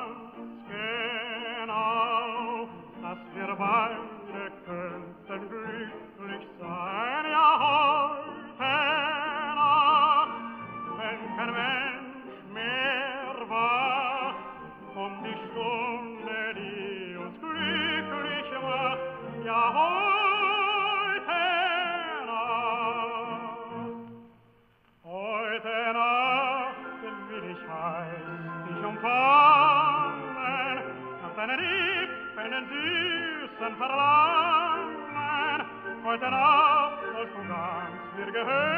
land seinen Lippen süßen Verlangen, heute Nacht sollst du ganz mir gehören.